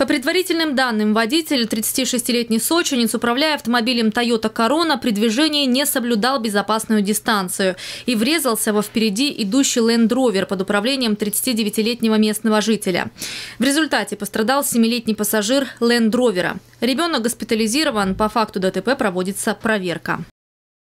По предварительным данным, водитель, 36-летний сочинец, управляя автомобилем Toyota Corona, при движении не соблюдал безопасную дистанцию и врезался во впереди идущий Land Rover под управлением 39-летнего местного жителя. В результате пострадал 7-летний пассажир Land Rover. Ребенок госпитализирован. По факту ДТП проводится проверка.